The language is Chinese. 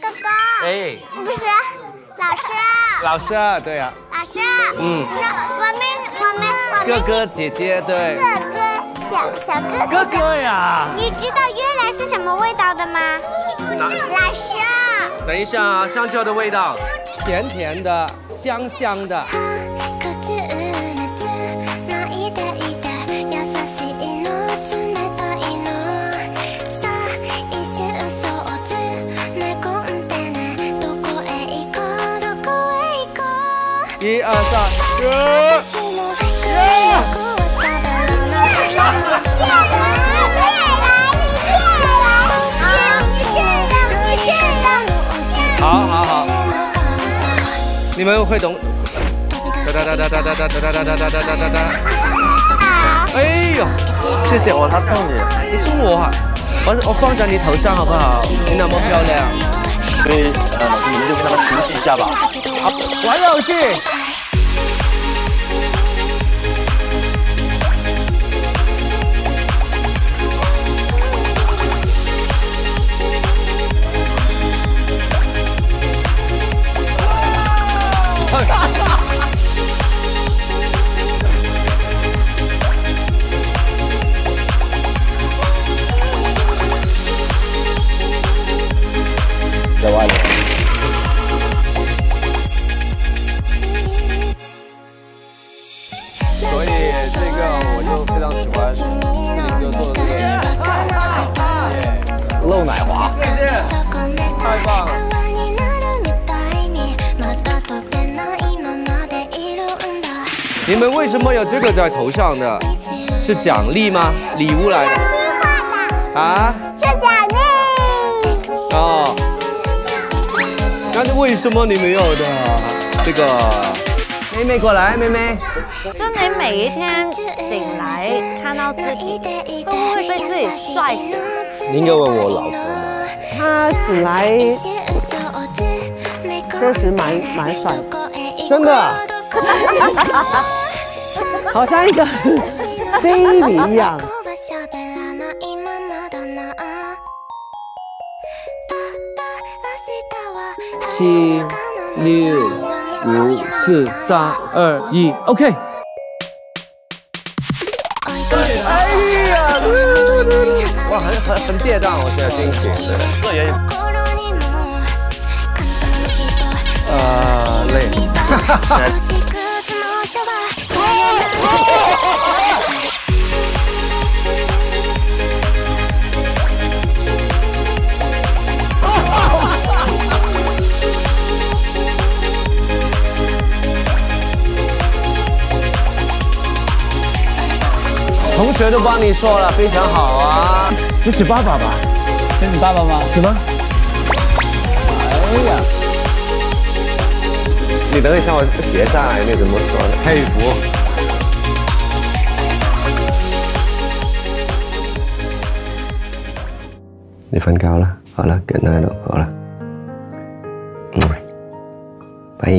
哥哥，哎，不是老师，老师啊，对啊，老师，嗯。说我们我们我们。哥哥姐姐对，哥哥小小哥哥。哥哥呀，你知道月亮是什么味道的吗？老师，等一下啊，香蕉的味道，甜甜的，香香的。你月亮。好好好，你们会懂。哒哒哒哒哒哒哒哒哒哒哒哒哒哒。哎呦，谢谢我，他送你，你送我啊，我我放在你头上好不好？你那么漂亮。所以呃，你们就跟他们熟悉一下吧。好，玩游戏。你们为什么有这个在头上的？是奖励吗？礼物来的啊？是奖励。哦，那是为什么你没有的？这个妹妹过来，妹妹。就你每一天醒来看到自己，会不会被自己帅醒？你应该问我老婆吗？他醒来确实蛮蛮帅的，真的啊？好像一个 baby 一样。七六五四三二一，OK。哎呀哇，很很很跌宕，我现在心情，对，这也有。呃，累。同学都帮你说了，非常好啊。这是爸爸吧？这是你爸爸吗？什么？哎呀，你等一下，我写下来，你怎么说的？佩服。你瞓覺啦，好啦，good night 咯，好啦，嗯，拜。